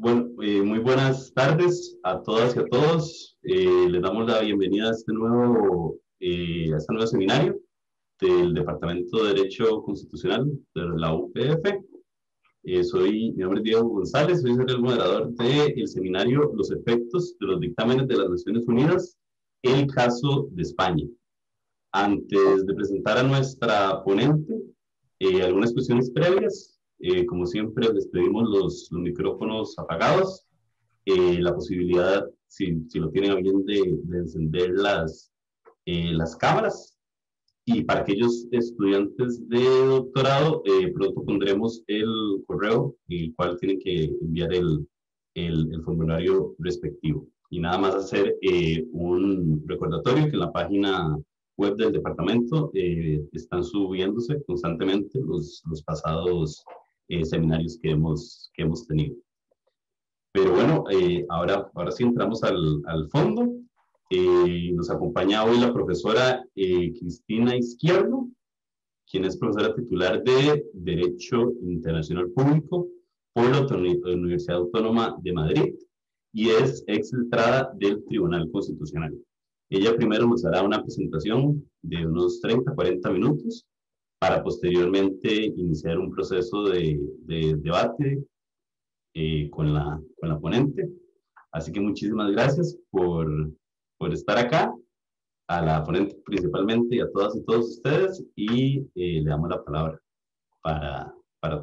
Bueno, eh, muy buenas tardes a todas y a todos. Eh, les damos la bienvenida a este nuevo, eh, a este nuevo seminario del Departamento de Derecho Constitucional de la UPF. soy, mi nombre es Diego González, soy el moderador del seminario Los efectos de los dictámenes de las Naciones Unidas, el caso de España. Antes de presentar a nuestra ponente, algunas cuestiones previas. Eh, como siempre, les pedimos los, los micrófonos apagados, eh, la posibilidad, si, si, lo tienen bien, de, de encender las, eh, las cámaras. Y para aquellos estudiantes de doctorado, pronto pondremos el correo, el cual tienen que enviar el, el, el formulario respectivo. Y nada más hacer un recordatorio que en la página web del departamento están subiéndose constantemente los, los pasados eh, seminarios que hemos, que hemos tenido. Pero bueno, eh, ahora, ahora sí entramos al, al fondo. Eh, nos acompaña hoy la profesora Cristina Izquierdo, quien es profesora titular de Derecho Internacional Público por la Universidad Autónoma de Madrid y es exiltrada del Tribunal Constitucional. Ella primero nos hará una presentación de unos 30, 40 minutos para posteriormente iniciar un proceso de, debate eh, con, la, con la ponente. Así que muchísimas gracias por, por estar acá, a la ponente principalmente y a todas y todos ustedes, y eh, le damos la palabra para, para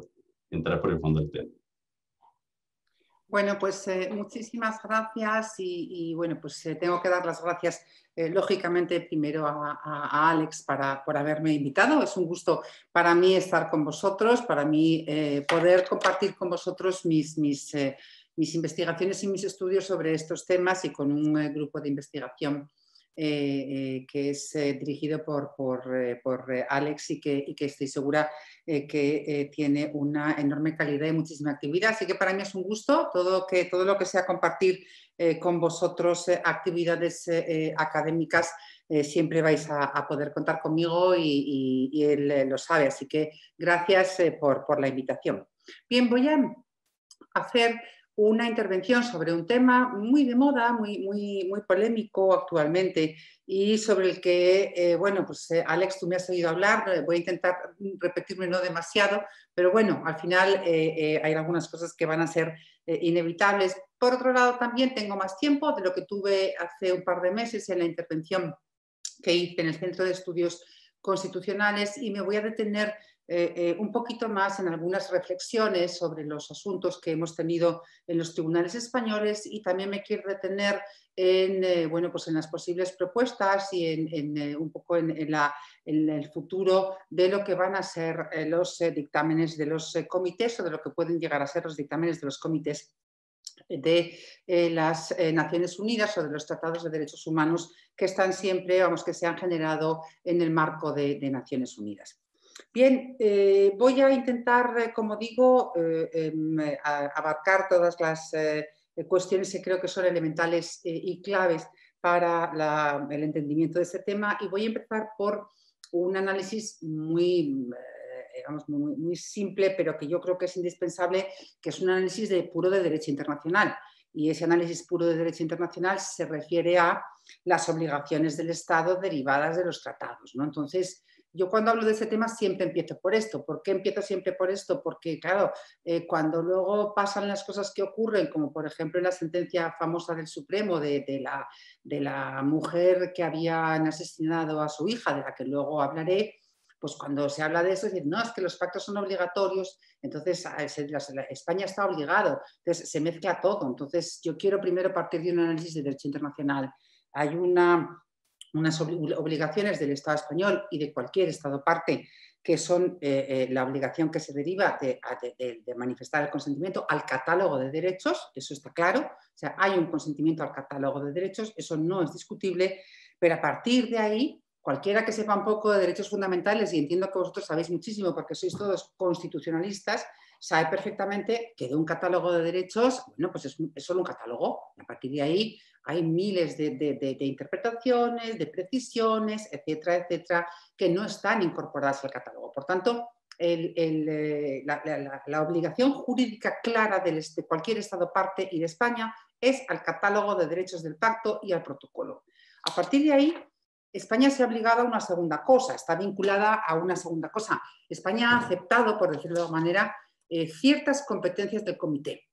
entrar por el fondo del tema. Bueno, pues eh, muchísimas gracias y, bueno, pues tengo que dar las gracias eh, lógicamente primero a, Alex para, por haberme invitado. Es un gusto para mí estar con vosotros, para mí eh, poder compartir con vosotros eh, mis, investigaciones y mis estudios sobre estos temas y con un grupo de investigación que es dirigido por, por, por Alex y que, estoy segura que tiene una enorme calidad y muchísima actividad. Así que para mí es un gusto todo, que, todo lo que sea compartir eh, con vosotros eh, actividades eh, académicas, siempre vais a, poder contar conmigo y, él lo sabe. Así que gracias por la invitación. Bien, voy a hacer una intervención sobre un tema muy de moda, muy, muy, muy polémico actualmente y sobre el que, bueno, pues Alex, tú me has oído hablar, voy a intentar repetirme no demasiado, pero bueno, al final hay algunas cosas que van a ser inevitables. Por otro lado, también tengo más tiempo de lo que tuve hace un par de meses en la intervención que hice en el Centro de Estudios Constitucionales y me voy a detener eh, eh, un poquito más en algunas reflexiones sobre los asuntos que hemos tenido en los tribunales españoles y también me quiero detener en, eh, bueno, pues en las posibles propuestas y en, un poco en, en, el futuro de lo que van a ser los dictámenes de los comités o de lo que pueden llegar a ser los dictámenes de los comités de las Naciones Unidas o de los tratados de derechos humanos que están siempre, vamos, que se han generado en el marco de, Naciones Unidas. Bien, eh, voy a intentar, como digo, em, abarcar todas las cuestiones que creo que son elementales y claves para el entendimiento de este tema y voy a empezar por un análisis muy digamos, muy, simple, pero que yo creo que es indispensable, que es un análisis de puro de derecho internacional. Y ese análisis puro de derecho internacional se refiere a las obligaciones del Estado derivadas de los tratados. ¿no? Entonces, yo cuando hablo de ese tema siempre empiezo por esto. ¿Por qué empiezo siempre por esto? Porque, claro, eh, cuando luego pasan las cosas que ocurren, como por ejemplo la sentencia famosa del Supremo de, la, de la mujer que habían asesinado a su hija, de la que luego hablaré, pues cuando se habla de eso, es decir, no, es que los pactos son obligatorios, entonces España está obligado, entonces se mezcla todo. Entonces yo quiero primero partir de un análisis de derecho internacional. Hay una, unas obligaciones del Estado español y de cualquier Estado parte que son eh, eh, la obligación que se deriva de, de, manifestar el consentimiento al catálogo de derechos, eso está claro, o sea, hay un consentimiento al catálogo de derechos, eso no es discutible, pero a partir de ahí cualquiera que sepa un poco de derechos fundamentales, y entiendo que vosotros sabéis muchísimo porque sois todos constitucionalistas, sabe perfectamente que de un catálogo de derechos, bueno, pues es, solo un catálogo. a partir de ahí hay miles de, interpretaciones, de precisiones, etcétera, etcétera, que no están incorporadas al catálogo. Por tanto, eh, la, obligación jurídica clara de cualquier Estado parte y de España es al catálogo de derechos del pacto y al protocolo. A partir de ahí, España se ha obligado a una segunda cosa, está vinculada a una segunda cosa. España ha aceptado, por decirlo de alguna manera, eh, ciertas competencias del comité.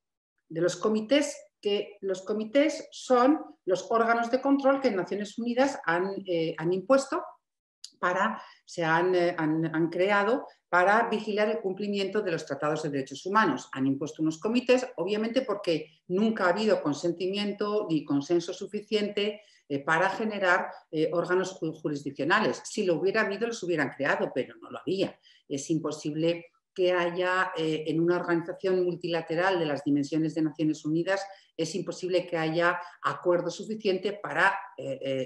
De los comités, que los comités son los órganos de control que Naciones Unidas han, eh, impuesto para, se han, eh, han, creado para vigilar el cumplimiento de los tratados de derechos humanos. Han impuesto unos comités, obviamente porque nunca ha habido consentimiento ni consenso suficiente eh, para generar órganos jurisdiccionales. Si lo hubiera habido, los hubieran creado, pero no lo había. Es imposible que haya eh, en una organización multilateral de las dimensiones de Naciones Unidas, es imposible que haya acuerdo suficiente para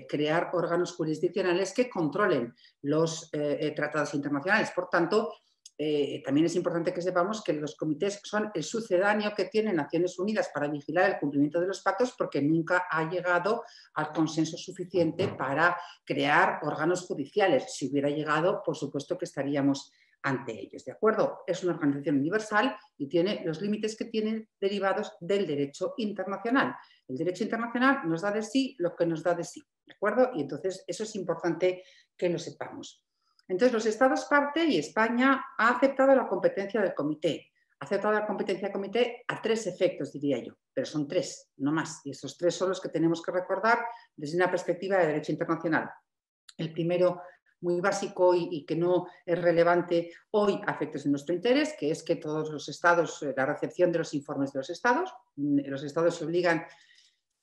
crear órganos jurisdiccionales que controlen los tratados internacionales. Por tanto, eh, también es importante que sepamos que los comités son el sucedáneo que tienen Naciones Unidas para vigilar el cumplimiento de los pactos porque nunca ha llegado al consenso suficiente para crear órganos judiciales. Si hubiera llegado, por supuesto que estaríamos ante ellos. ¿De acuerdo? Es una organización universal y tiene los límites que tiene derivados del derecho internacional. El derecho internacional nos da de sí lo que nos da de sí. ¿De acuerdo? Y entonces eso es importante que lo sepamos. Entonces, los Estados parte y España ha aceptado la competencia del comité. Ha aceptado la competencia del comité a tres efectos, diría yo, pero son tres, no más. Y esos tres son los que tenemos que recordar desde una perspectiva de derecho internacional. El primero, muy básico y, que no es relevante hoy a efectos de nuestro interés, que es que todos los estados, la recepción de los informes de los estados, los estados se obligan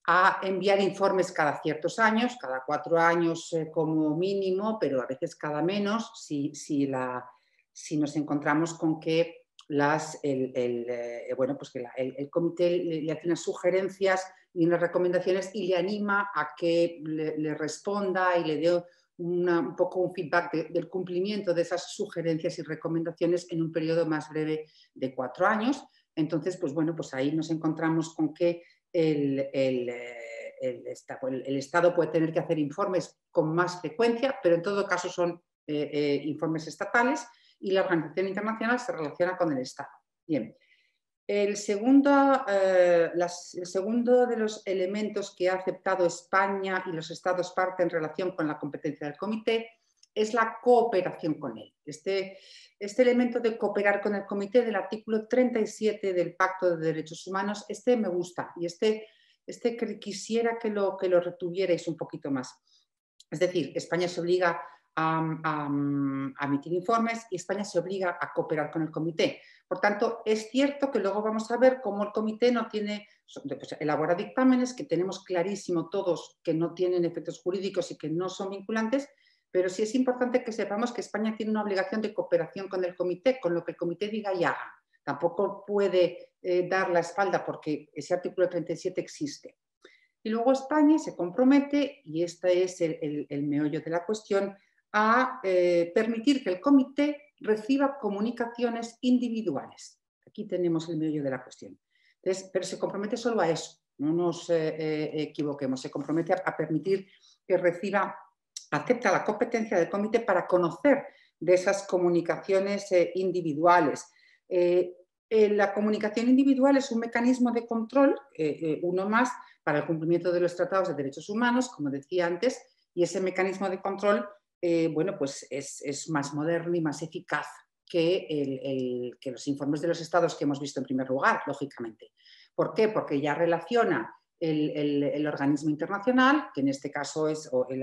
a enviar informes cada ciertos años, cada cuatro años eh, como mínimo, pero a veces cada menos, si, si, la, si nos encontramos con que las, el, eh, bueno, pues que el, comité le, hace unas sugerencias y unas recomendaciones y le anima a que le, responda y le dé un poco un feedback del cumplimiento de esas sugerencias y recomendaciones en un periodo más breve de cuatro años. Entonces, pues bueno, pues ahí nos encontramos con que el, eh, el, Estado puede tener que hacer informes con más frecuencia, pero en todo caso son eh, eh, informes estatales y la organización internacional se relaciona con el Estado. Bien. El segundo, el segundo, de los elementos que ha aceptado España y los Estados parte en relación con la competencia del comité es la cooperación con él. Este, este elemento de cooperar con el comité del artículo 37 del Pacto de Derechos Humanos, este me gusta y este, este quisiera que lo, que lo retuvierais un poquito más. Es decir, España se obliga a, emitir informes y España se obliga a cooperar con el comité. Por tanto, es cierto que luego vamos a ver cómo el comité no tiene, pues, elabora dictámenes que tenemos clarísimo todos que no tienen efectos jurídicos y que no son vinculantes, pero sí es importante que sepamos que España tiene una obligación de cooperación con el comité, con lo que el comité diga y haga. Tampoco puede eh, dar la espalda porque ese artículo 37 existe. Y luego España se compromete, y este es el, meollo de la cuestión, a eh, permitir que el comité reciba comunicaciones individuales. Aquí tenemos el meollo de la cuestión. pero se compromete solo a eso, no nos eh, equivoquemos, se compromete a permitir que reciba acepta la competencia del comité para conocer de esas comunicaciones eh, individuales. Eh, eh, la comunicación individual es un mecanismo de control, uno más, para el cumplimiento de los tratados de derechos humanos, como decía antes, y ese mecanismo de control, bueno, pues es, más moderno y más eficaz que, que los informes de los estados que hemos visto en primer lugar, lógicamente. ¿Por qué? Porque ya relaciona el, organismo internacional, que en este caso es el,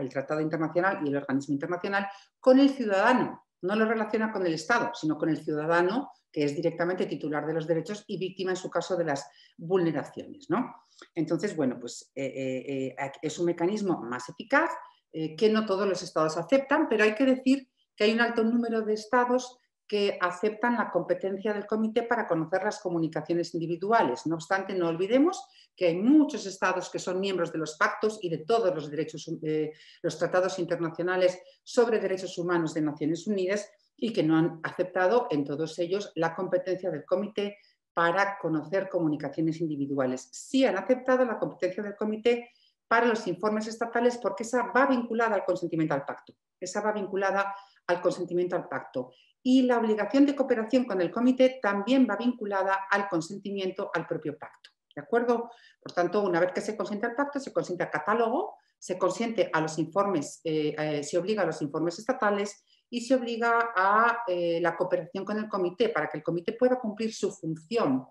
el Tratado Internacional y el organismo internacional, con el ciudadano. No lo relaciona con el Estado, sino con el ciudadano, que es directamente titular de los derechos y víctima en su caso de las vulneraciones. ¿no? Entonces, bueno, pues eh, eh, eh, es un mecanismo más eficaz que no todos los estados aceptan, pero hay que decir que hay un alto número de estados que aceptan la competencia del comité para conocer las comunicaciones individuales. No obstante, no olvidemos que hay muchos estados que son miembros de los pactos y de todos los derechos, eh, los tratados internacionales sobre derechos humanos de Naciones Unidas y que no han aceptado en todos ellos la competencia del comité para conocer comunicaciones individuales. Sí han aceptado la competencia del comité para los informes estatales porque esa va vinculada al consentimiento al pacto, esa va vinculada al consentimiento al pacto. Y la obligación de cooperación con el comité también va vinculada al consentimiento al propio pacto. ¿De acuerdo? Por tanto, una vez que se consiente al pacto, se consiente al catálogo, se consiente a los informes, eh, eh, se obliga a los informes estatales y se obliga a eh, la cooperación con el comité para que el comité pueda cumplir su función.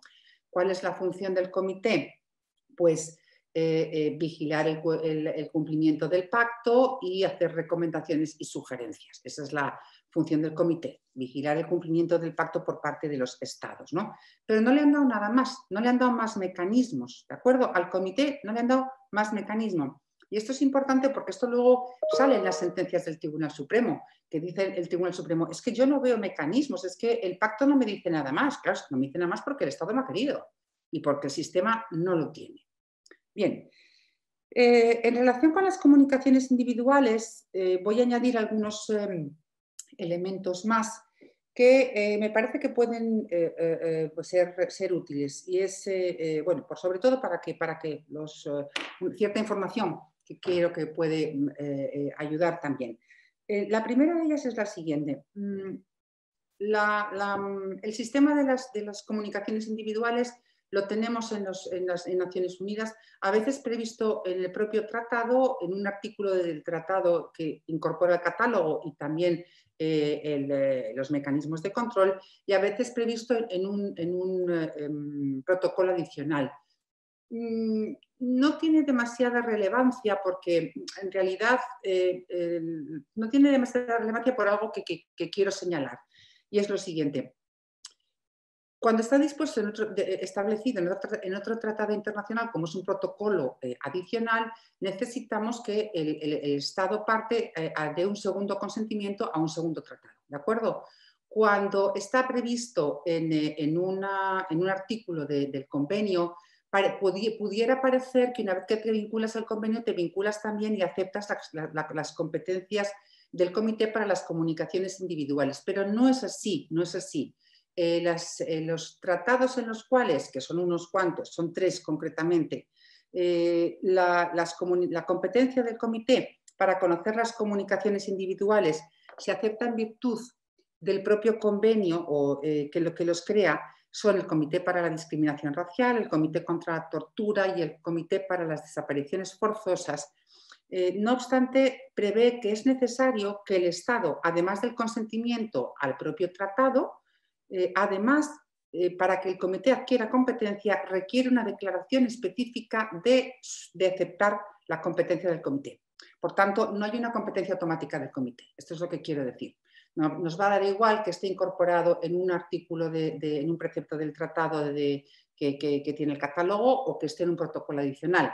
¿Cuál es la función del comité? Pues vigilar el, cumplimiento del pacto y hacer recomendaciones y sugerencias. Esa es la función del comité, vigilar el cumplimiento del pacto por parte de los estados. ¿no? Pero no le han dado nada más, no le han dado más mecanismos, ¿de acuerdo? Al comité no le han dado más mecanismos. Y esto es importante porque esto luego sale en las sentencias del Tribunal Supremo, que dice el Tribunal Supremo, es que yo no veo mecanismos, es que el pacto no me dice nada más. Claro, no me dice nada más porque el Estado no ha querido y porque el sistema no lo tiene. Bien, eh, en relación con las comunicaciones individuales, eh, voy a añadir algunos em, elementos más que eh, me parece que pueden pues ser, ser, útiles y es, bueno, por sobre todo para que, para que cierta información que creo que puede mm, ayudar también. La primera de ellas es la siguiente. Mm, mm, el sistema de las, de las, comunicaciones individuales lo tenemos en, las Naciones Unidas, a veces previsto en el propio tratado, en un artículo del tratado que incorpora el catálogo y también los mecanismos de control, y a veces previsto en un, en un em, protocolo adicional. Mm, no tiene demasiada relevancia porque en realidad eh, no tiene demasiada relevancia por algo que, quiero señalar. Y es lo siguiente. Cuando está dispuesto establecido en otro, tratado internacional, como es un protocolo eh, adicional, necesitamos que el, Estado parte eh, de un segundo consentimiento a un segundo tratado. ¿De acuerdo? Cuando está previsto en, un artículo del convenio pudiera parecer que una vez que te vinculas al convenio, te vinculas también y aceptas las competencias del comité para las comunicaciones individuales, pero no es así, no es así. Eh, eh, los tratados en los cuales, que son unos cuantos, son tres concretamente, eh, la, competencia del comité para conocer las comunicaciones individuales se acepta en virtud del propio convenio o que lo que los crea son el Comité para la Discriminación Racial, el Comité contra la Tortura y el Comité para las Desapariciones Forzosas. No obstante, prevé que es necesario que el Estado, además del consentimiento al propio tratado, eh, además, eh, para que el comité adquiera competencia, requiere una declaración específica de, aceptar la competencia del comité. Por tanto, no hay una competencia automática del comité. Esto es lo que quiero decir nos va a dar igual que esté incorporado en un artículo, de, en un precepto del tratado que, tiene el catálogo o que esté en un protocolo adicional.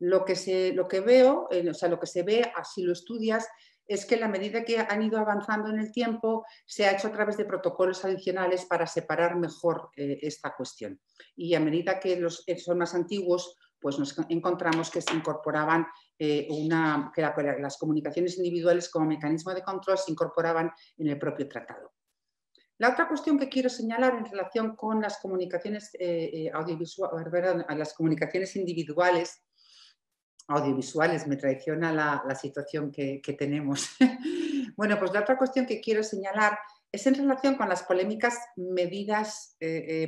Lo que, se, lo que veo, eh, o sea, lo que se ve, así lo estudias, es que la medida que han ido avanzando en el tiempo se ha hecho a través de protocolos adicionales para separar mejor eh, esta cuestión. Y a medida que los, son más antiguos, pues nos encontramos que se incorporaban eh, una, que las comunicaciones individuales como mecanismo de control se incorporaban en el propio tratado. La otra cuestión que quiero señalar en relación con las comunicaciones eh, eh, audiovisuales, las comunicaciones individuales, audiovisuales, me traiciona la, situación que, tenemos. bueno, pues la otra cuestión que quiero señalar es en relación con las polémicas medidas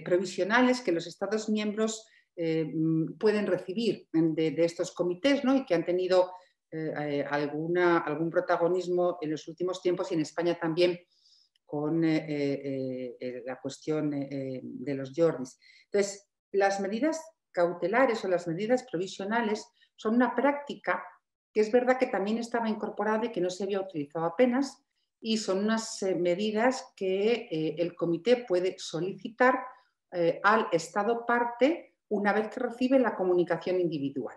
provisionales que los Estados miembros eh, mm, pueden recibir de, estos comités ¿no? y que han tenido eh, eh, alguna, algún protagonismo en los últimos tiempos y en España también con la cuestión de los Jordis. Entonces, las medidas cautelares o las medidas provisionales son una práctica que es verdad que también estaba incorporada y que no se había utilizado apenas, y son unas medidas que el comité puede solicitar al Estado parte una vez que recibe la comunicación individual.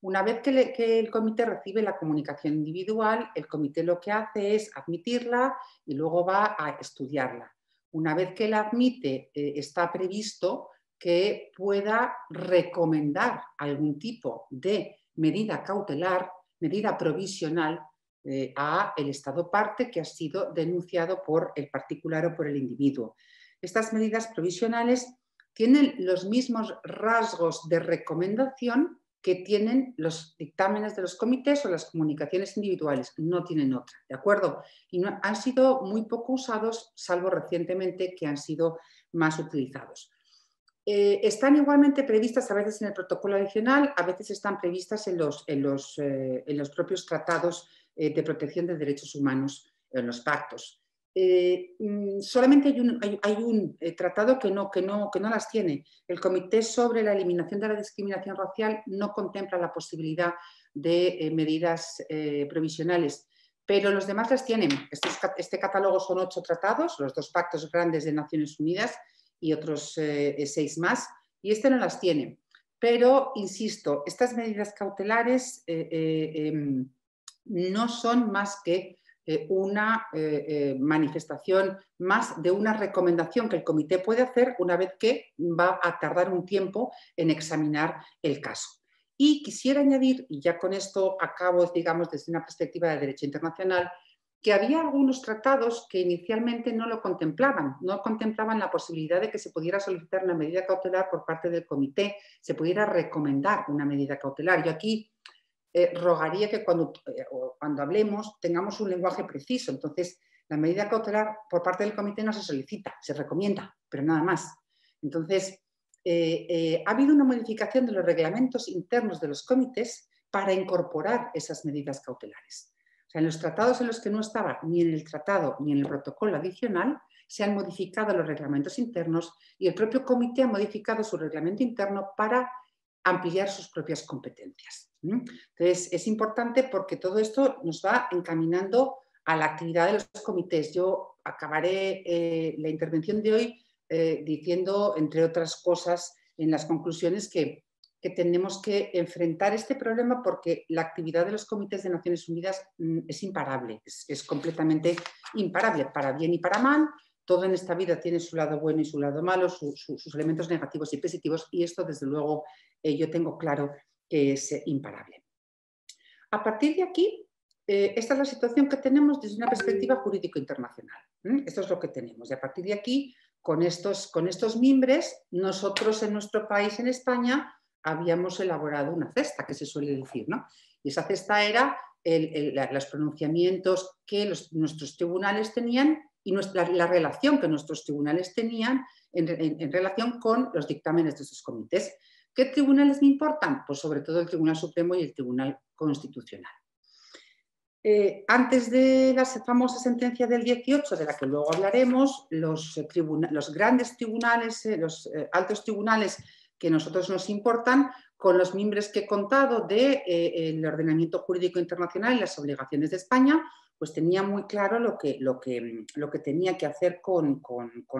Una vez que, el comité recibe la comunicación individual, el comité lo que hace es admitirla y luego va a estudiarla. Una vez que la admite, eh, está previsto que pueda recomendar algún tipo de medida cautelar, medida provisional eh, a el Estado parte que ha sido denunciado por el particular o por el individuo. Estas medidas provisionales tienen los mismos rasgos de recomendación que tienen los dictámenes de los comités o las comunicaciones individuales, no tienen otra, ¿de acuerdo? Y han sido muy poco usados, salvo recientemente que han sido más utilizados. Eh, están igualmente previstas a veces en el protocolo adicional, a veces están previstas en los, en los, eh, en los propios tratados eh, de protección de derechos humanos, en los pactos. Mm, solamente hay un, hay, un tratado que no, que, no, que no las tiene. El Comité sobre la Eliminación de la Discriminación Racial no contempla la posibilidad de medidas provisionales, pero los demás las tienen. Este, este catálogo son ocho tratados, los dos pactos grandes de Naciones Unidas, y otros eh, seis más, y este no las tiene. Pero, insisto, estas medidas cautelares eh, eh, em, no son más que una manifestación más de una recomendación que el comité puede hacer una vez que va a tardar un tiempo en examinar el caso. Y quisiera añadir, y ya con esto acabo, digamos, desde una perspectiva de derecho internacional, que había algunos tratados que inicialmente no lo contemplaban, no contemplaban la posibilidad de que se pudiera solicitar una medida cautelar por parte del comité, se pudiera recomendar una medida cautelar. Yo aquí eh, rogaría que cuando, eh, cuando hablemos tengamos un lenguaje preciso. Entonces, la medida cautelar por parte del comité no se solicita, se recomienda, pero nada más. Entonces, eh, ha habido una modificación de los reglamentos internos de los comités para incorporar esas medidas cautelares. O sea, en los tratados en los que no estaba ni en el tratado ni en el protocolo adicional, se han modificado los reglamentos internos y el propio comité ha modificado su reglamento interno para ampliar sus propias competencias. Entonces, es importante porque todo esto nos va encaminando a la actividad de los comités. Yo acabaré eh, la intervención de hoy eh, diciendo, entre otras cosas, en las conclusiones que que tenemos que enfrentar este problema porque la actividad de los comités de Naciones Unidas mm, es imparable, es, completamente imparable, para bien y para mal. Todo en esta vida tiene su lado bueno y su lado malo, sus elementos negativos y positivos, y esto, desde luego, eh, yo tengo claro que es eh, imparable. A partir de aquí, eh, esta es la situación que tenemos desde una perspectiva jurídico internacional. Esto es lo que tenemos. Y a partir de aquí, con estos, con estos mimbres, nosotros en nuestro país, en España, habíamos elaborado una cesta, que se suele decir, ¿no? Y esa cesta era los pronunciamientos que nuestros tribunales tenían y nuestra, la relación que nuestros tribunales tenían en, relación con los dictámenes de esos comités. ¿Qué tribunales me importan? Pues sobre todo el Tribunal Supremo y el Tribunal Constitucional. Eh, antes de la famosa sentencia del 18, de la que luego hablaremos, los, los grandes tribunales, eh, los eh, altos tribunales que nosotros nos importan con los miembros que he contado del de, eh, ordenamiento jurídico internacional y las obligaciones de España, pues tenía muy claro lo que, lo que, lo que tenía que hacer con,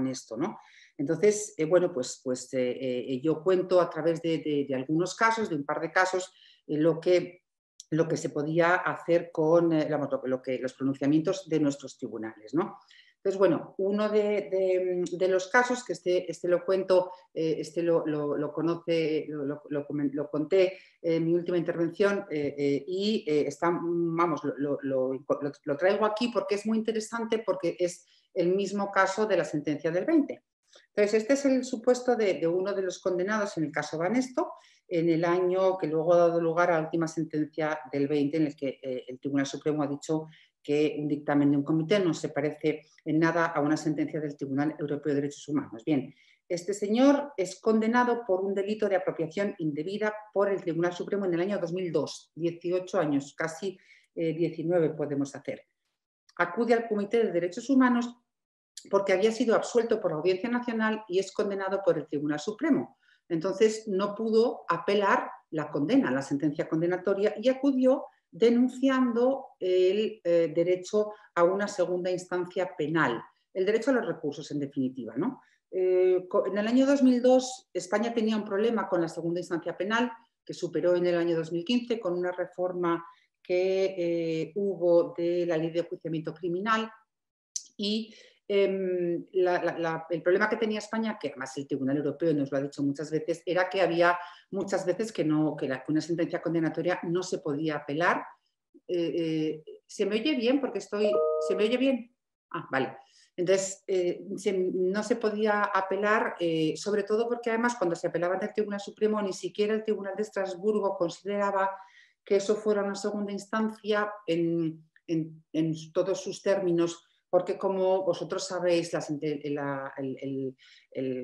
esto. ¿no? Entonces, eh, bueno, pues, pues eh, yo cuento a través de, algunos casos, de un par de casos, lo, que, lo que se podía hacer con lo que, los pronunciamientos de nuestros tribunales. ¿no? Entonces, bueno, uno de, los casos, que este, este lo cuento, eh, este lo, conoce, lo, conté en mi última intervención eh, eh, y está, vamos, lo, traigo aquí porque es muy interesante porque es el mismo caso de la sentencia del 20. Entonces, este es el supuesto de, uno de los condenados en el caso Banesto, en el año que luego ha dado lugar a la última sentencia del 20, en el que el Tribunal Supremo ha dicho que un dictamen de un comité no se parece en nada a una sentencia del Tribunal Europeo de Derechos Humanos. Bien, este señor es condenado por un delito de apropiación indebida por el Tribunal Supremo en el año 2002, 18 años, casi 19 eh, podemos hacer. Acude al Comité de Derechos Humanos porque había sido absuelto por la Audiencia Nacional y es condenado por el Tribunal Supremo. Entonces no pudo apelar la condena, la sentencia condenatoria y acudió denunciando el eh, derecho a una segunda instancia penal, el derecho a los recursos en definitiva. ¿no? Eh, en el año 2002 España tenía un problema con la segunda instancia penal que superó en el año 2015 con una reforma que eh, hubo de la ley de enjuiciamiento criminal y Em, el problema que tenía España, que además el Tribunal Europeo nos lo ha dicho muchas veces, era que había muchas veces que, no, que, una sentencia condenatoria no se podía apelar. Eh, eh, ¿Se me oye bien? Porque estoy... ¿Se me oye bien? Ah, vale. Entonces, eh, no se podía apelar, sobre todo porque además cuando se apelaba ante Tribunal Supremo, ni siquiera el Tribunal de Estrasburgo consideraba que eso fuera una segunda instancia en, todos sus términos, porque como vosotros sabéis, el,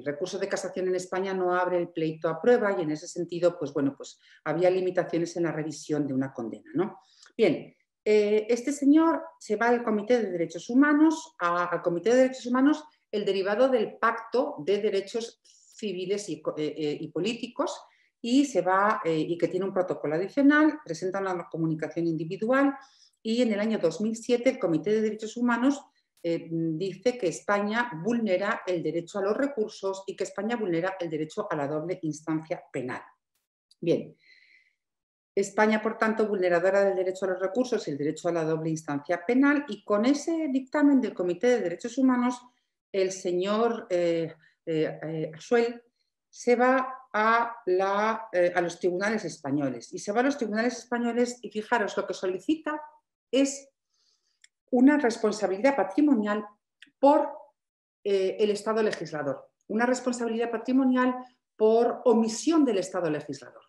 recurso de casación en España no abre el pleito a prueba y en ese sentido, pues bueno, pues había limitaciones en la revisión de una condena. ¿no? Bien, eh, este señor se va al Comité de Derechos Humanos, al Comité de Derechos Humanos, el derivado del Pacto de Derechos Civiles y, eh, eh, Políticos, y se va y que tiene un protocolo adicional, presenta una comunicación individual y en el año 2007 el Comité de Derechos Humanos dice que España vulnera el derecho a los recursos y que España vulnera el derecho a la doble instancia penal. Bien, España, por tanto, vulneradora del derecho a los recursos y el derecho a la doble instancia penal, y con ese dictamen del Comité de Derechos Humanos, el señor eh, eh, eh se va a, eh, a, los tribunales españoles. Y se va a los tribunales españoles y fijaros, lo que solicita es una responsabilidad patrimonial por el Estado legislador, una responsabilidad patrimonial por omisión del Estado legislador.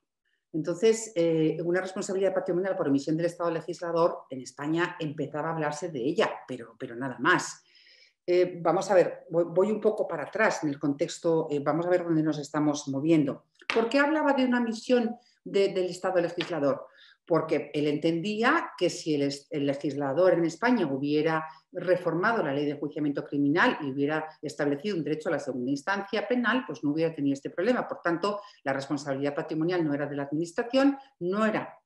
Entonces, eh, una responsabilidad patrimonial por omisión del Estado legislador en España empezaba a hablarse de ella, pero, pero nada más. Eh, vamos a ver, voy, un poco para atrás en el contexto, eh, vamos a ver dónde nos estamos moviendo. ¿Por qué hablaba de una omisión del Estado legislador? Porque él entendía que si el, legislador en España hubiera reformado la ley de enjuiciamiento criminal y hubiera establecido un derecho a la segunda instancia penal, pues no hubiera tenido este problema. Por tanto, la responsabilidad patrimonial no era de la Administración, no era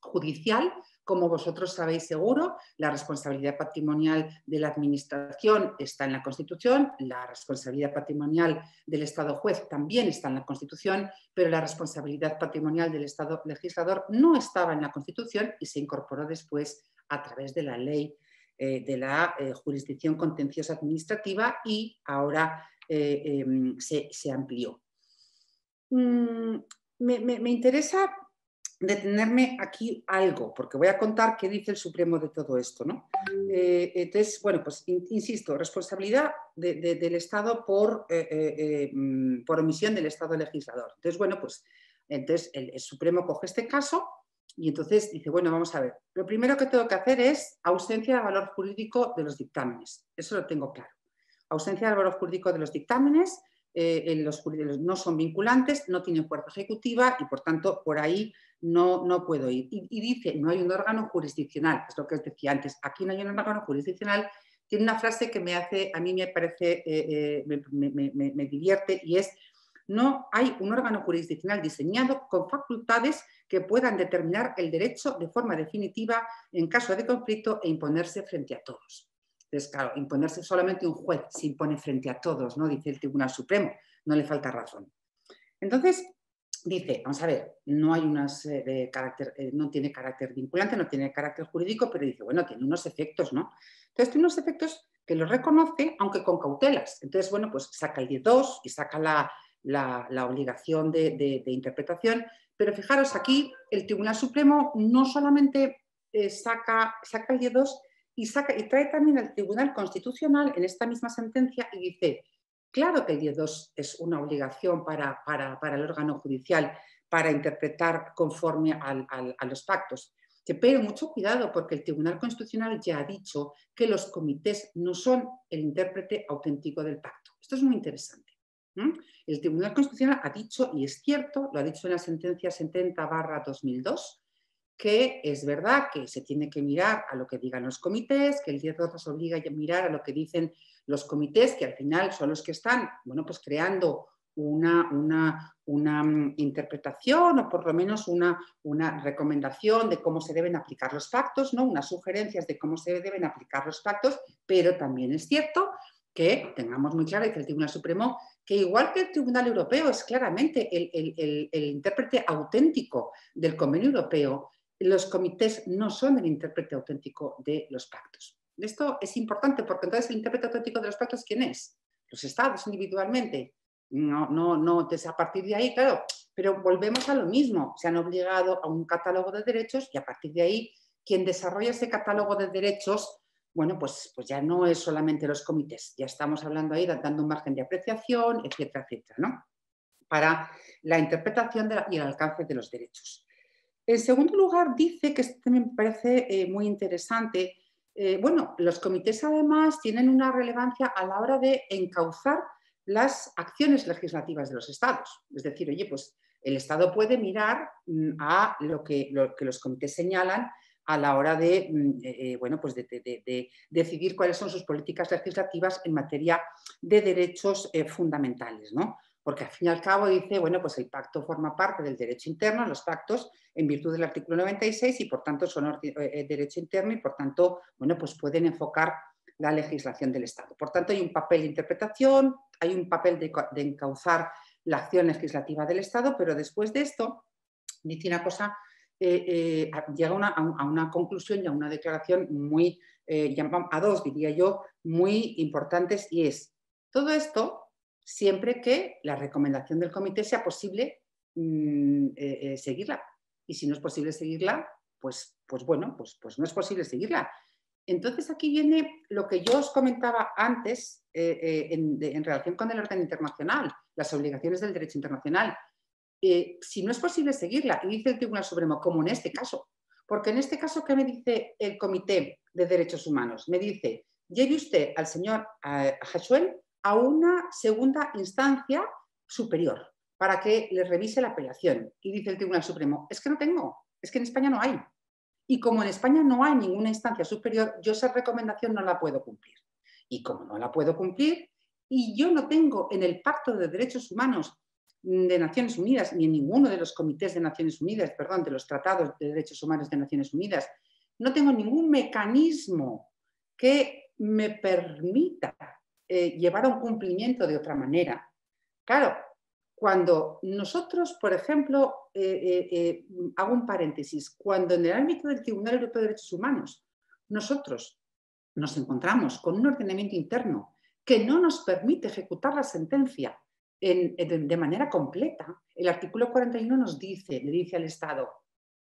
judicial, como vosotros sabéis seguro, la responsabilidad patrimonial de la Administración está en la Constitución, la responsabilidad patrimonial del Estado juez también está en la Constitución, pero la responsabilidad patrimonial del Estado legislador no estaba en la Constitución y se incorporó después a través de la ley eh, de la eh, jurisdicción contenciosa administrativa y ahora eh, em, se, amplió. Mm, me interesa detenerme aquí algo, porque voy a contar qué dice el Supremo de todo esto. ¿no? Eh, entonces, bueno, pues insisto, responsabilidad del Estado por, eh, eh, mm, por omisión del Estado legislador. Entonces, bueno, pues entonces el, Supremo coge este caso y entonces dice, bueno, vamos a ver, lo primero que tengo que hacer es ausencia de valor jurídico de los dictámenes. Eso lo tengo claro. Ausencia de valor jurídico de los dictámenes, los no son vinculantes, no tienen fuerza ejecutiva y por tanto por ahí no, no puedo ir. Y, dice, no hay un órgano jurisdiccional, es lo que os decía antes, aquí no hay un órgano jurisdiccional, tiene una frase que me hace, a mí me parece, eh, eh, me, divierte y es, no hay un órgano jurisdiccional diseñado con facultades que puedan determinar el derecho de forma definitiva en caso de conflicto e imponerse frente a todos. Entonces, claro, imponerse solamente un juez se impone frente a todos, ¿no? Dice el Tribunal Supremo, no le falta razón. Entonces, dice, vamos a ver, no hay unas eh, de carácter, eh, no tiene carácter vinculante, no tiene carácter jurídico, pero dice, bueno, tiene unos efectos, ¿no? Entonces tiene unos efectos que los reconoce, aunque con cautelas. Entonces, bueno, pues saca el 10.2 y saca la, la, obligación de, interpretación, pero fijaros, aquí el Tribunal Supremo no solamente eh, saca, saca el 10.2 y, saca, y trae también al Tribunal Constitucional en esta misma sentencia y dice, Claro que el 10.2 es una obligación para, el órgano judicial para interpretar conforme a los pactos. Pero mucho cuidado porque el Tribunal Constitucional ya ha dicho que los comités no son el intérprete auténtico del pacto. Esto es muy interesante. El Tribunal Constitucional ha dicho, y es cierto, lo ha dicho en la sentencia 70-2002, que es verdad que se tiene que mirar a lo que digan los comités, que el 10.2 obliga a mirar a lo que dicen los comités, que al final son los que están bueno, pues creando una, una, mm, interpretación o por lo menos una, una, recomendación de cómo se deben aplicar los pactos, ¿no? unas sugerencias de cómo se deben aplicar los pactos, pero también es cierto que tengamos muy claro, que el Tribunal Supremo, que igual que el Tribunal Europeo es claramente el, el intérprete auténtico del convenio europeo, los comités no son el intérprete auténtico de los pactos. Esto es importante porque entonces el intérprete auténtico de los pactos, ¿quién es? Los estados individualmente. No, no, no, entonces a partir de ahí, claro, pero volvemos a lo mismo. Se han obligado a un catálogo de derechos y a partir de ahí, quien desarrolla ese catálogo de derechos bueno, pues, pues ya no es solamente los comités, ya estamos hablando ahí dando un margen de apreciación, etcétera, etcétera, ¿no? Para la interpretación y el alcance de los derechos. En segundo lugar, dice, que esto me parece eh, muy interesante, eh, bueno, los comités además tienen una relevancia a la hora de encauzar las acciones legislativas de los estados. Es decir, oye, pues el Estado puede mirar mm, a lo que, lo que los comités señalan a la hora de, mm, eh, eh, bueno, pues de, decidir cuáles son sus políticas legislativas en materia de derechos fundamentales, ¿no? Porque al fin y al cabo dice, bueno, pues el pacto forma parte del derecho interno, los pactos en virtud del artículo 96 y por tanto son derecho interno y por tanto, bueno, pues pueden enfocar la legislación del Estado. Por tanto, hay un papel de interpretación, hay un papel de, encauzar la acción legislativa del Estado, pero después de esto dice una cosa eh, eh, llega a, una conclusión y a una declaración muy, eh, a dos diría yo, muy importantes y es todo esto siempre que la recomendación del comité sea posible mm, seguirla. Y si no es posible seguirla, pues, pues bueno, pues, pues no es posible seguirla. Entonces aquí viene lo que yo os comentaba antes en, en relación con el orden internacional, las obligaciones del derecho internacional. Eh, si no es posible seguirla, y dice el Tribunal Supremo, como en este caso. Porque en este caso, ¿qué me dice el Comité de Derechos Humanos? Me dice, lleve usted al señor Hashuel a una segunda instancia superior para que le revise la apelación. Y dice el Tribunal Supremo, es que no tengo, es que en España no hay. Y como en España no hay ninguna instancia superior, yo esa recomendación no la puedo cumplir. Y como no la puedo cumplir, y yo no tengo en el Pacto de Derechos Humanos de Naciones Unidas, ni en ninguno de los comités de Naciones Unidas, perdón, de los tratados de derechos humanos de Naciones Unidas, no tengo ningún mecanismo que me permita eh, llevar a un cumplimiento de otra manera. Claro, cuando nosotros, por ejemplo, eh, eh, hago un paréntesis, cuando en el ámbito del Tribunal Europeo de Derechos Humanos nosotros nos encontramos con un ordenamiento interno que no nos permite ejecutar la sentencia de manera completa. El artículo 41 nos dice, le dice al Estado,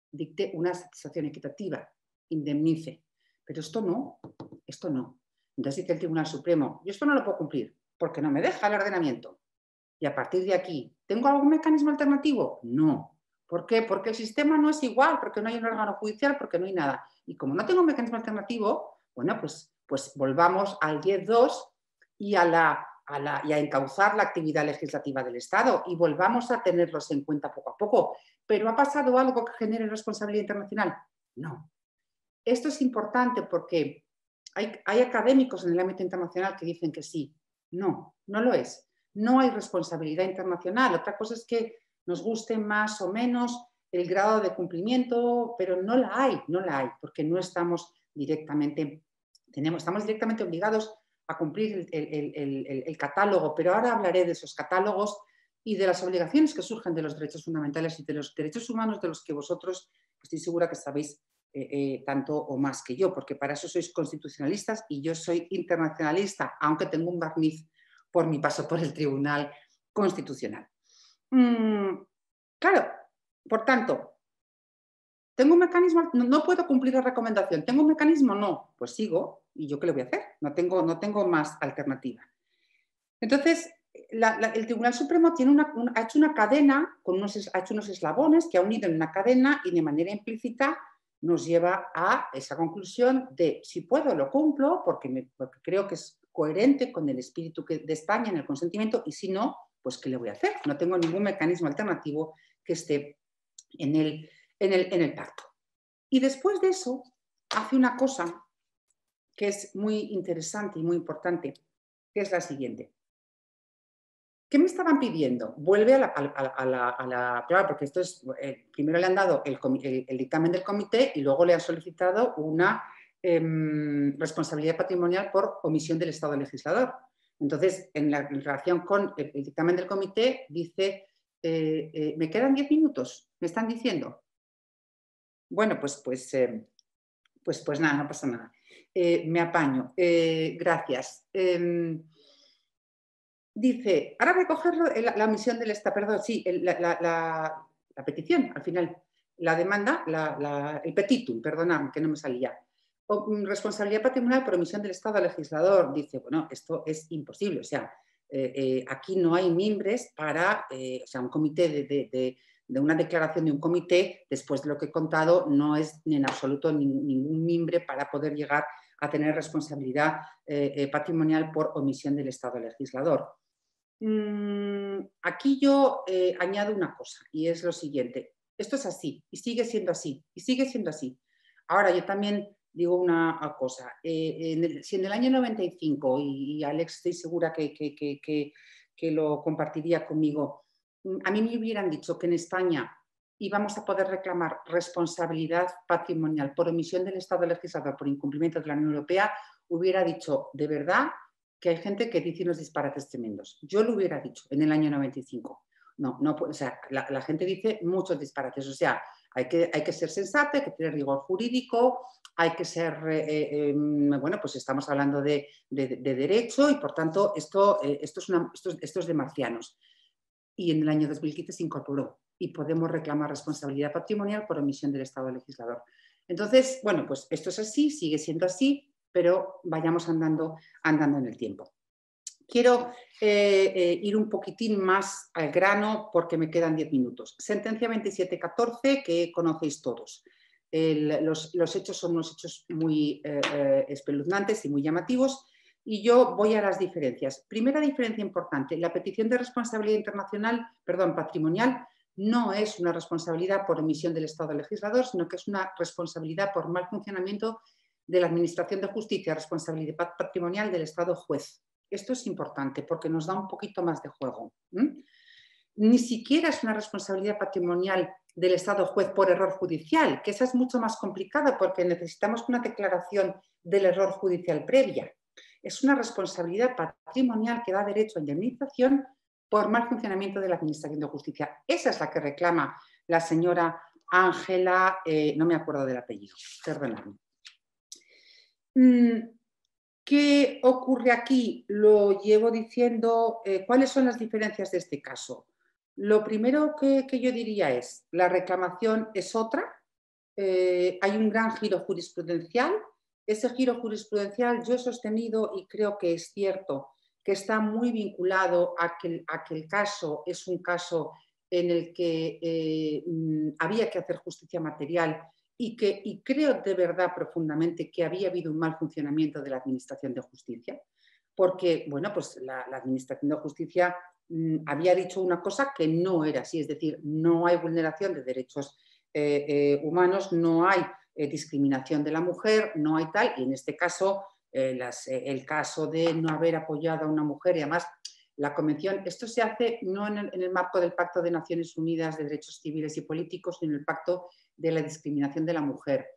dicte una satisfacción equitativa, indemnice. Pero esto no, esto no. Entonces dice el Tribunal Supremo, yo esto no lo puedo cumplir porque no me deja el ordenamiento. Y a partir de aquí, ¿tengo algún mecanismo alternativo? No. ¿Por qué? Porque el sistema no es igual, porque no hay un órgano judicial, porque no hay nada. Y como no tengo un mecanismo alternativo, bueno, pues, pues volvamos al 10.2 y a la y a encauzar la actividad legislativa del Estado y volvamos a tenerlos en cuenta poco a poco. ¿Pero ha pasado algo que genere responsabilidad internacional? No. Esto es importante porque hay, académicos en el ámbito internacional que dicen que sí. No, no lo es. No hay responsabilidad internacional. Otra cosa es que nos guste más o menos el grado de cumplimiento, pero no la hay, no la hay, porque no estamos directamente, tenemos, estamos directamente obligados a cumplir el, catálogo, pero ahora hablaré de esos catálogos y de las obligaciones que surgen de los derechos fundamentales y de los derechos humanos de los que vosotros estoy segura que sabéis eh, eh, tanto o más que yo, porque para eso sois constitucionalistas y yo soy internacionalista, aunque tengo un barniz por mi paso por el Tribunal Constitucional. Mm, claro, por tanto, ¿tengo un mecanismo? no puedo cumplir la recomendación. ¿Tengo un mecanismo? No, pues sigo ¿Y yo qué le voy a hacer? No tengo, no tengo más alternativa. Entonces, el Tribunal Supremo ha hecho una cadena, con ha hecho unos eslabones que ha unido en una cadena y de manera implícita nos lleva a esa conclusión de si puedo lo cumplo porque, me, creo que es coherente con el espíritu de España en el consentimiento y si no, pues ¿qué le voy a hacer? No tengo ningún mecanismo alternativo que esté en el, en el, en el pacto. Y después de eso, hace una cosa que es muy interesante y muy importante, que es la siguiente. ¿Qué me estaban pidiendo? Vuelve a la, claro, porque esto es, eh, primero le han dado el, dictamen del comité y luego le han solicitado una em, responsabilidad patrimonial por omisión del Estado legislador. Entonces, en, la, relación con el, dictamen del comité, dice, eh, eh, me quedan 10 minutos, me están diciendo. Bueno, pues, pues, pues, pues nada, no pasa nada. Me apaño. Gracias. Dice, ahora voy a coger la, misión del Estado, perdón, sí, la, petición, al final, la demanda, el petitum, perdonadme, que no me salía. mm, responsabilidad patrimonial por omisión del Estado legislador. Dice, bueno, esto es imposible. O sea, eh, eh, aquí no hay miembros para, eh, o sea, un comité de, una declaración de un comité, después de lo que he contado, no es en absoluto ningún miembro para poder llegar a tener responsabilidad patrimonial por omisión del Estado legislador. Mm, aquí yo añado una cosa y es lo siguiente. Esto es así y sigue siendo así y sigue siendo así. Ahora yo también digo una cosa, eh, si en el año 95, y, Alex estoy segura que, que, lo compartiría conmigo, mm, a mí me hubieran dicho que en España íbamos a poder reclamar responsabilidad patrimonial por omisión del Estado legislador por incumplimiento de la Unión Europea, hubiera dicho, de verdad, que hay gente que dice unos disparates tremendos. Yo lo hubiera dicho en el año 95. No, no, o sea, la, gente dice muchos disparates. O sea, hay que, hay que ser sensato, hay que tener rigor jurídico, hay que ser, eh, eh, em, bueno, pues estamos hablando de, derecho y por tanto esto, eh, esto, es esto, es de marcianos. Y en el año 2015 se incorporó y podemos reclamar responsabilidad patrimonial por omisión del Estado legislador. Entonces, bueno, pues esto es así, sigue siendo así, pero vayamos andando, andando en el tiempo. Quiero ir un poquitín más al grano porque me quedan 10 minutos. Sentencia 2714 que conocéis todos los, hechos son unos hechos muy eh, eh, espeluznantes y muy llamativos y yo voy a las diferencias. Primera diferencia importante, la petición de responsabilidad internacional, perdón, patrimonial, no es una responsabilidad por emisión del Estado legislador, sino que es una responsabilidad por mal funcionamiento de la Administración de Justicia, responsabilidad patrimonial del Estado juez. Esto es importante porque nos da un poquito más de juego. Ni siquiera es una responsabilidad patrimonial del Estado juez por error judicial, que esa es mucho más complicada porque necesitamos una declaración del error judicial previa. Es una responsabilidad patrimonial que da derecho a indemnización por mal funcionamiento de la Administración de Justicia. Esa es la que reclama la señora Ángela, eh, no me acuerdo del apellido, perdonadme. Mm, ¿Qué ocurre aquí? Lo llevo diciendo, eh, ¿cuáles son las diferencias de este caso? Lo primero que, yo diría es, la reclamación es otra, eh, hay un gran giro jurisprudencial. Ese giro jurisprudencial yo he sostenido y creo que es cierto que está muy vinculado a que, el caso es un caso en el que eh, mm, había que hacer justicia material y que y creo de verdad profundamente que había habido un mal funcionamiento de la Administración de Justicia, porque bueno, pues la Administración de Justicia Mm, había dicho una cosa que no era así, es decir, no hay vulneración de derechos eh, eh, humanos, no hay eh, discriminación de la mujer, no hay tal, y en este caso, el caso de no haber apoyado a una mujer y además la convención, esto se hace no en el, marco del Pacto de Naciones Unidas de Derechos Civiles y Políticos, sino en el Pacto de la Discriminación de la Mujer.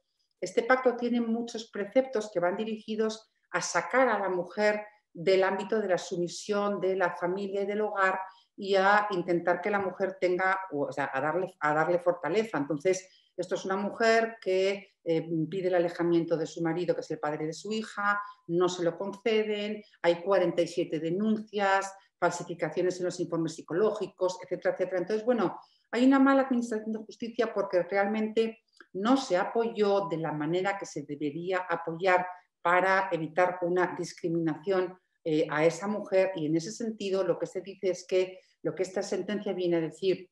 Este pacto tiene muchos preceptos que van dirigidos a sacar a la mujer del ámbito de la sumisión de la familia y del hogar y a intentar que la mujer tenga, o sea, a darle, a darle fortaleza. Entonces, esto es una mujer que eh, pide el alejamiento de su marido, que es el padre de su hija, no se lo conceden, hay 47 denuncias, falsificaciones en los informes psicológicos, etcétera, etcétera. Entonces, bueno, hay una mala administración de justicia porque realmente no se apoyó de la manera que se debería apoyar para evitar una discriminación eh, a esa mujer. Y en ese sentido lo que se dice es que lo que esta sentencia viene a decir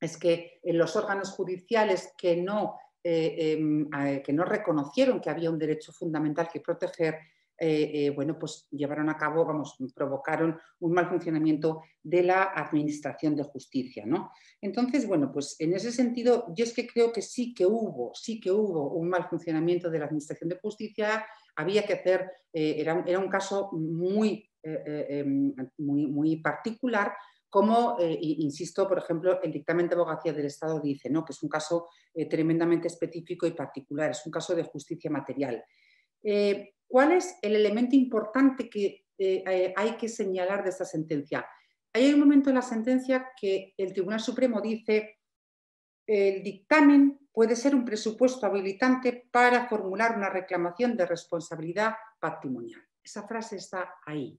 es que en los órganos judiciales que no, eh, em, que no reconocieron que había un derecho fundamental que proteger, eh, bueno, pues llevaron a cabo, vamos, provocaron un mal funcionamiento de la administración de justicia, ¿no? Entonces, bueno, pues en ese sentido, yo es que creo que sí que hubo, sí que hubo un mal funcionamiento de la administración de justicia había que hacer, eh, era, un caso muy, eh, eh, em, muy, muy particular, como, insisto, por ejemplo, el dictamen de abogacía del Estado dice ¿no? que es un caso tremendamente específico y particular, es un caso de justicia material. ¿Cuál es el elemento importante que hay que señalar de esta sentencia? Hay un momento en la sentencia que el Tribunal Supremo dice el dictamen puede ser un presupuesto habilitante para formular una reclamación de responsabilidad patrimonial. Esa frase está ahí.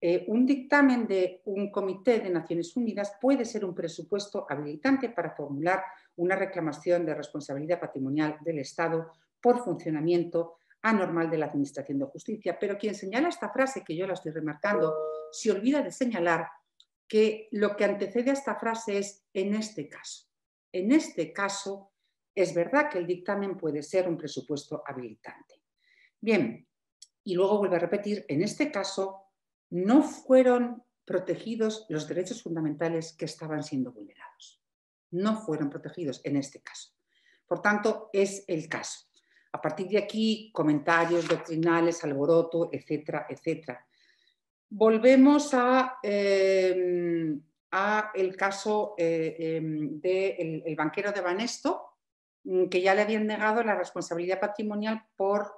Eh, un dictamen de un comité de Naciones Unidas puede ser un presupuesto habilitante para formular una reclamación de responsabilidad patrimonial del Estado por funcionamiento anormal de la Administración de Justicia. Pero quien señala esta frase, que yo la estoy remarcando, se olvida de señalar que lo que antecede a esta frase es en este caso. En este caso, es verdad que el dictamen puede ser un presupuesto habilitante. Bien, y luego vuelvo a repetir, en este caso no fueron protegidos los derechos fundamentales que estaban siendo vulnerados. No fueron protegidos en este caso. Por tanto, es el caso. A partir de aquí, comentarios doctrinales, alboroto, etcétera, etcétera. Volvemos a, em, el caso eh, em, del banquero de Banesto, mm, que ya le habían negado la responsabilidad patrimonial por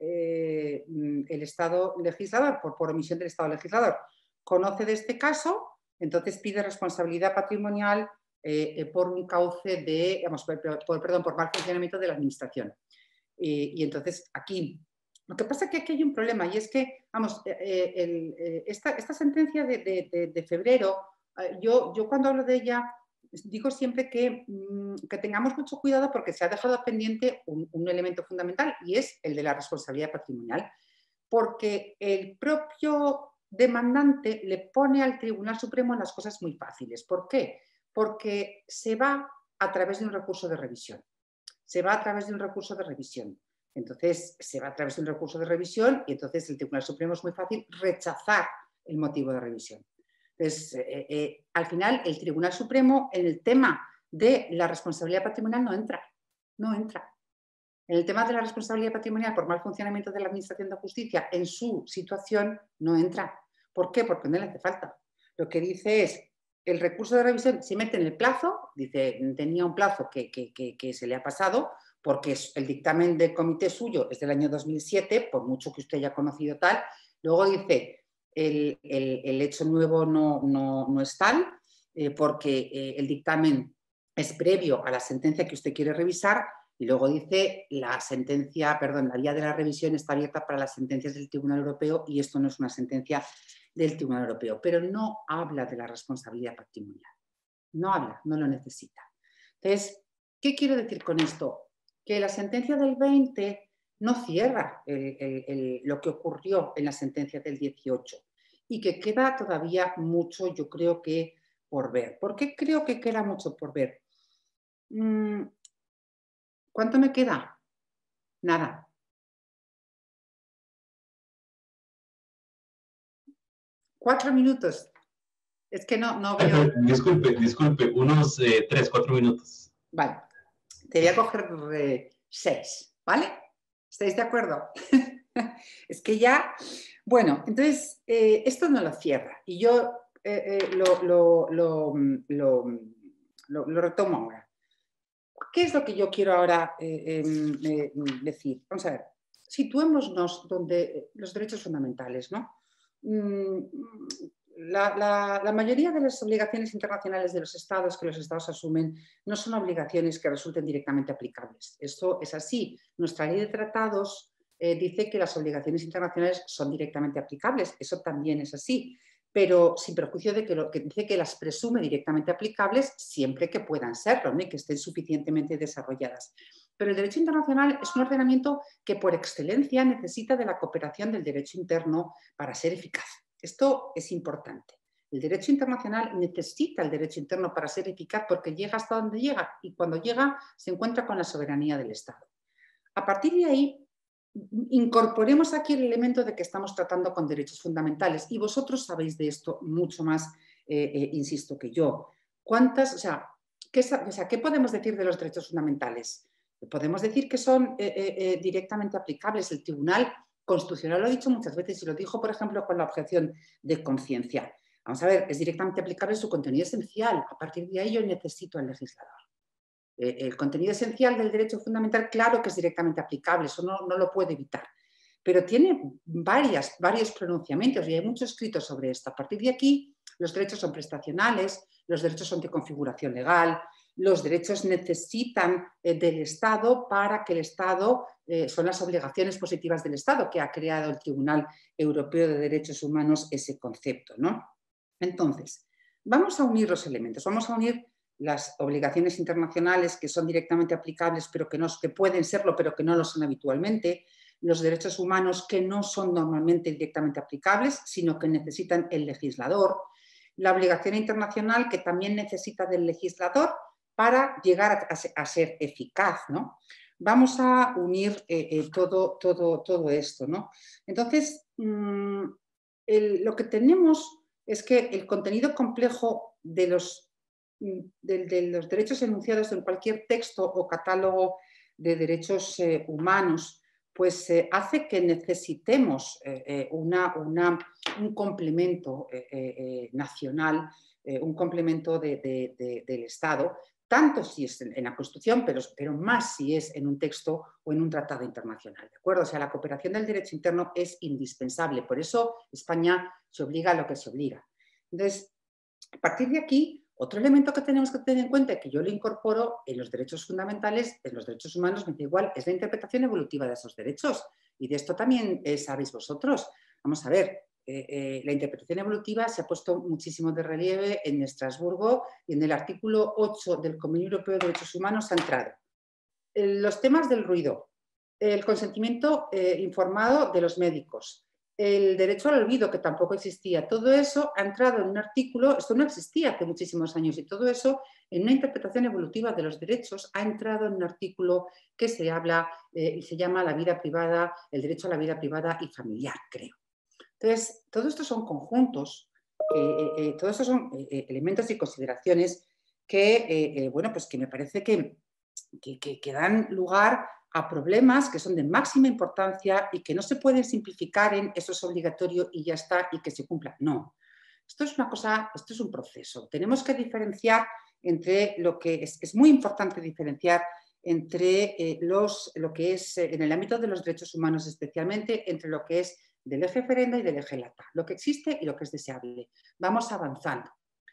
eh, el Estado legislador, por, omisión del Estado legislador. Conoce de este caso, entonces pide responsabilidad patrimonial eh, por un cauce de, perdón, por mal funcionamiento de la Administración. Y entonces aquí lo que pasa es que aquí hay un problema y es que, vamos, eh, eh, eh, esta, sentencia de, febrero, yo, yo, cuando hablo de ella digo siempre mm, que, tengamos mucho cuidado porque se ha dejado pendiente un, un, elemento fundamental y es el de la responsabilidad patrimonial, porque el propio demandante le pone al Tribunal Supremo las cosas muy fáciles. ¿Por qué? Porque se va a través de un recurso de revisión. Se va a través de un recurso de revisión. Entonces se va a través de un recurso de revisión y entonces el Tribunal Supremo es muy fácil rechazar el motivo de revisión. Eh, eh, eh, al final, el Tribunal Supremo en el tema de la responsabilidad patrimonial no entra, no entra. En el tema de la responsabilidad patrimonial por mal funcionamiento de la Administración de Justicia, en su situación, no entra. ¿Por qué? Porque no le hace falta. Lo que dice es, el recurso de revisión se mete en el plazo, dice, tenía un plazo que, se le ha pasado, porque el dictamen del comité suyo es del año 2007, por mucho que usted haya conocido tal. Luego dice, el, hecho nuevo no, es tal, eh, porque eh, el dictamen es previo a la sentencia que usted quiere revisar, y luego dice, la sentencia, perdón, la vía de la revisión está abierta para las sentencias del Tribunal Europeo y esto no es una sentencia del Tribunal Europeo, pero no habla de la responsabilidad patrimonial. No habla, no lo necesita. Entonces, ¿qué quiero decir con esto? que la sentencia del 20 no cierra lo que ocurrió en la sentencia del 18 y que queda todavía mucho, yo creo que, por ver. ¿Por qué creo que queda mucho por ver? Mm, ¿Cuánto me queda? Nada. Cuatro minutos. Es que no, no veo. Disculpe, disculpe, unos eh, tres, cuatro minutos. Vale. Te voy a coger seis, ¿vale? ¿Estáis de acuerdo? es que ya, bueno, entonces eh, esto no lo cierra y yo eh, eh, lo, lo, retomo ahora. ¿Qué es lo que yo quiero ahora em, decir? Vamos a ver, situémonos donde los derechos fundamentales, ¿no? Mm, la, mayoría de las obligaciones internacionales de los estados que los estados asumen no son obligaciones que resulten directamente aplicables. Esto es así. Nuestra ley de tratados eh, dice que las obligaciones internacionales son directamente aplicables. Eso también es así. Pero sin perjuicio de que, lo, que dice que las presume directamente aplicables siempre que puedan serlo y que estén suficientemente desarrolladas. Pero el derecho internacional es un ordenamiento que por excelencia necesita de la cooperación del derecho interno para ser eficaz. Esto es importante. El derecho internacional necesita el derecho interno para ser eficaz porque llega hasta donde llega y cuando llega se encuentra con la soberanía del Estado. A partir de ahí, incorporemos aquí el elemento de que estamos tratando con derechos fundamentales y vosotros sabéis de esto mucho más, eh, eh, insisto, que yo. ¿Cuántas, o sea, ¿qué, ¿qué podemos decir de los derechos fundamentales? Podemos decir que son eh, directamente aplicables. El tribunal constitucional lo ha dicho muchas veces y lo dijo, por ejemplo, con la objeción de conciencia. Vamos a ver, es directamente aplicable su contenido esencial. A partir de ahí yo necesito al legislador. Eh, el contenido esencial del derecho fundamental, claro que es directamente aplicable, eso no, lo puede evitar. Pero tiene varias, varios pronunciamientos y hay mucho escrito sobre esto. A partir de aquí, los derechos son prestacionales, los derechos son de configuración legal, los derechos necesitan eh, del Estado para que el Estado, eh, son las obligaciones positivas del Estado que ha creado el Tribunal Europeo de Derechos Humanos ese concepto. ¿no? Entonces, vamos a unir los elementos, vamos a unir las obligaciones internacionales que son directamente aplicables, pero que, no, que pueden serlo, pero que no lo son habitualmente, los derechos humanos que no son normalmente directamente aplicables, sino que necesitan el legislador, la obligación internacional que también necesita del legislador para llegar a, ser eficaz. ¿no? Vamos a unir eh, eh, todo, todo, todo, esto. ¿no? Entonces, mm, lo que tenemos es que el contenido complejo de los, mm, de, los derechos enunciados en cualquier texto o catálogo de derechos eh, humanos pues hace que necesitemos eh, una, un complemento nacional, un complemento del Estado, tanto si es en la Constitución, pero, más si es en un texto o en un tratado internacional. ¿De acuerdo? O sea, la cooperación del derecho interno es indispensable. Por eso España se obliga a lo que se obliga. Entonces, a partir de aquí, otro elemento que tenemos que tener en cuenta que yo lo incorporo en los derechos fundamentales, en los derechos humanos, me da igual, es la interpretación evolutiva de esos derechos. Y de esto también eh, sabéis vosotros. Vamos a ver, eh, eh, la interpretación evolutiva se ha puesto muchísimo de relieve en Estrasburgo y en el artículo 8 del Convenio Europeo de Derechos Humanos ha entrado. Eh, los temas del ruido, el consentimiento informado de los médicos, el derecho al olvido, que tampoco existía, todo eso ha entrado en un artículo, esto no existía hace muchísimos años, y todo eso en una interpretación evolutiva de los derechos ha entrado en un artículo que se habla y se llama la vida privada, el derecho a la vida privada y familiar, creo. Entonces, todo esto son conjuntos, eh, eh, todos estos son eh, elementos y consideraciones que, bueno, pues que me parece que, que, dan lugar a problemas que son de máxima importancia y que no se pueden simplificar en eso es obligatorio y ya está y que se cumpla. No, esto es una cosa, esto es un proceso. Tenemos que diferenciar entre lo que es, es muy importante diferenciar entre los, lo que es en el ámbito de los derechos humanos especialmente, entre lo que es del eje ferenda y del eje lata, lo que existe y lo que es deseable. Vamos avanzando.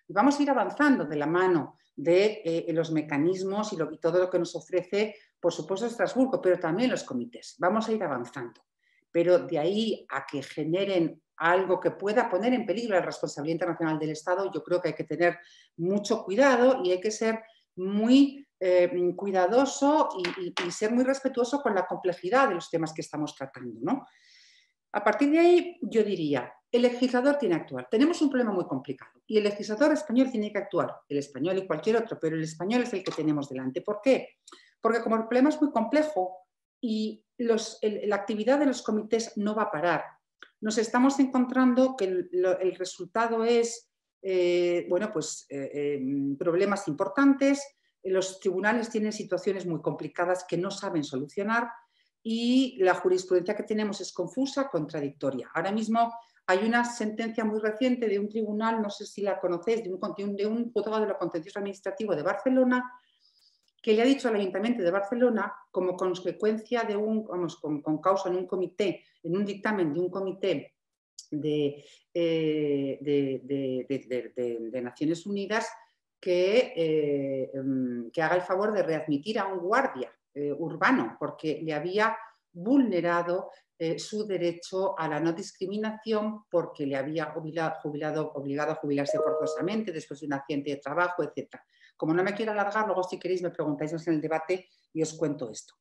Vamos a ir avanzando de la mano de eh, los mecanismos y, y, todo lo que nos ofrece, por supuesto, Estrasburgo, pero también los comités. Vamos a ir avanzando. Pero de ahí a que generen algo que pueda poner en peligro la responsabilidad internacional del Estado, yo creo que hay que tener mucho cuidado y hay que ser muy eh, cuidadoso y, y, ser muy respetuoso con la complejidad de los temas que estamos tratando. ¿no? A partir de ahí, yo diría, el legislador tiene que actuar. Tenemos un problema muy complicado y el legislador español tiene que actuar, el español y cualquier otro, pero el español es el que tenemos delante. ¿Por qué? Porque como el problema es muy complejo y la actividad de los comités no va a parar, nos estamos encontrando que el, resultado es, eh, bueno, pues eh, em, problemas importantes, los tribunales tienen situaciones muy complicadas que no saben solucionar y la jurisprudencia que tenemos es confusa, contradictoria. Ahora mismo hay una sentencia muy reciente de un tribunal, no sé si la conocéis, de un, de un juzgado de lo contencioso administrativo de Barcelona, que le ha dicho al Ayuntamiento de Barcelona, como consecuencia de un, vamos, con, causa en un comité, en un dictamen de un comité de, eh, Naciones Unidas, que, eh, em, que haga el favor de readmitir a un guardia eh, urbano, porque le había vulnerado eh, su derecho a la no discriminación porque le había jubilado, obligado a jubilarse forzosamente después de un accidente de trabajo, etc. Como no me quiero alargar, luego si queréis me preguntáis en el debate y os cuento esto.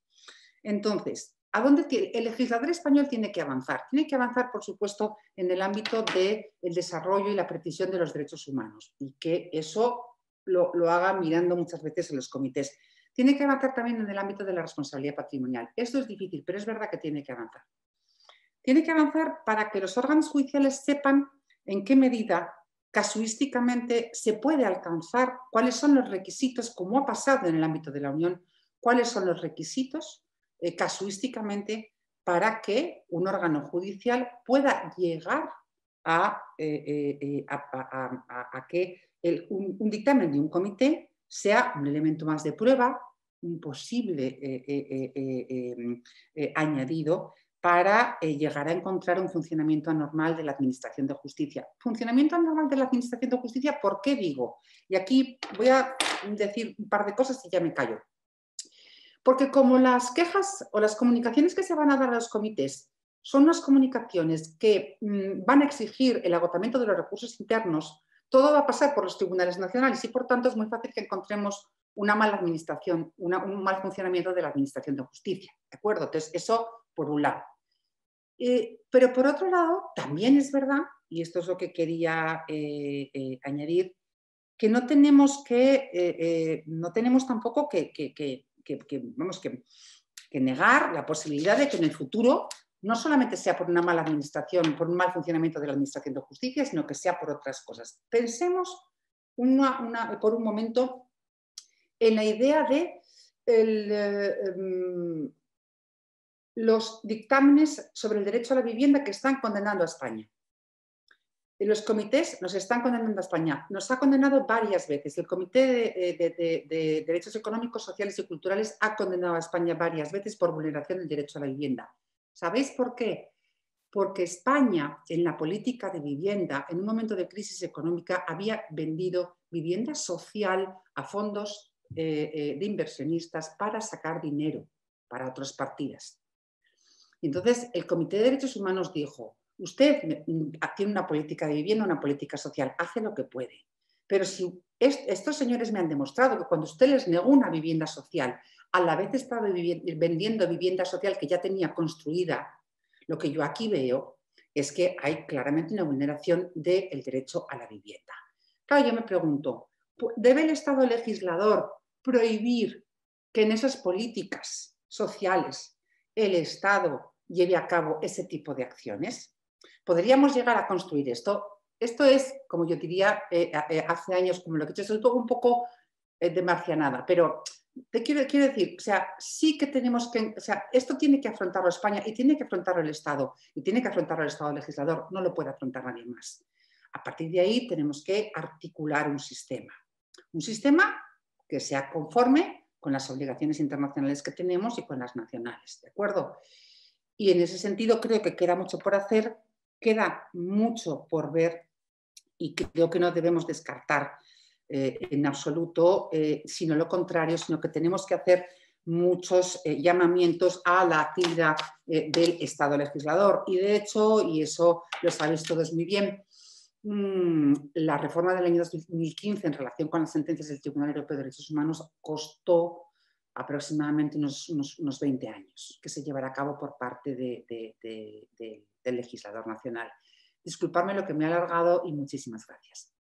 Entonces, ¿a dónde el legislador español tiene que avanzar? Tiene que avanzar, por supuesto, en el ámbito del desarrollo y la precisión de los derechos humanos y que eso lo, lo haga mirando muchas veces en los comités tiene que avanzar también en el ámbito de la responsabilidad patrimonial. Esto es difícil, pero es verdad que tiene que avanzar. Tiene que avanzar para que los órganos judiciales sepan en qué medida casuísticamente se puede alcanzar, cuáles son los requisitos, como ha pasado en el ámbito de la Unión, cuáles son los requisitos eh, casuísticamente para que un órgano judicial pueda llegar a, que un, dictamen de un comité sea un elemento más de prueba un posible eh, eh, eh, em, añadido para llegar a encontrar un funcionamiento anormal de la Administración de Justicia. Funcionamiento anormal de la Administración de Justicia, ¿por qué digo? Y aquí voy a decir un par de cosas y ya me callo. Porque como las quejas o las comunicaciones que se van a dar a los comités son unas comunicaciones que mm, van a exigir el agotamiento de los recursos internos, todo va a pasar por los tribunales nacionales y por tanto es muy fácil que encontremos una mala administración, un mal funcionamiento de la administración de justicia. ¿De acuerdo? Entonces, eso por un lado. Eh, pero por otro lado, también es verdad, y esto es lo que quería eh, eh, añadir, que no tenemos que, no tenemos tampoco que, vamos, que, negar la posibilidad de que en el futuro no solamente sea por una mala administración, por un mal funcionamiento de la administración de justicia, sino que sea por otras cosas. Pensemos por un momento en la idea de em, los dictámenes sobre el derecho a la vivienda que están condenando a España. Los comités nos están condenando a España. Nos ha condenado varias veces. El Comité de, Derechos Económicos, Sociales y Culturales ha condenado a España varias veces por vulneración del derecho a la vivienda. ¿Sabéis por qué? Porque España, en la política de vivienda, en un momento de crisis económica, había vendido vivienda social a fondos eh, eh, de inversionistas para sacar dinero para otras partidas. Entonces, el Comité de Derechos Humanos dijo, usted mm, tiene una política de vivienda, una política social, hace lo que puede. Pero si estos señores me han demostrado que cuando usted les negó una vivienda social, a la vez estaba vendiendo vivienda social que ya tenía construida, lo que yo aquí veo es que hay claramente una vulneración del derecho a la vivienda. Claro, yo me pregunto, ¿debe el Estado legislador prohibir que en esas políticas sociales el Estado lleve a cabo ese tipo de acciones? ¿Podríamos llegar a construir esto? Esto es, como yo diría, eh, eh, hace años, como lo que he hecho, es un poco eh, de marcianada, pero te quiero, quiero, decir, o sea, sí que tenemos que, o sea, esto tiene que afrontarlo España y tiene que afrontarlo el Estado y tiene que afrontarlo el Estado legislador, no lo puede afrontar nadie más. A partir de ahí tenemos que articular un sistema, un sistema que sea conforme con las obligaciones internacionales que tenemos y con las nacionales, ¿de acuerdo? Y en ese sentido creo que queda mucho por hacer, queda mucho por ver y creo que no debemos descartar eh, en absoluto, eh, sino lo contrario, sino que tenemos que hacer muchos eh, llamamientos a la actividad del Estado legislador. Y de hecho, y eso lo sabéis todos muy bien, mm, la reforma del año 2015 en relación con las sentencias del Tribunal Europeo de Derechos Humanos costó aproximadamente unos, unos, 20 años que se llevará a cabo por parte del legislador nacional. Disculpadme lo que me ha alargado y muchísimas gracias.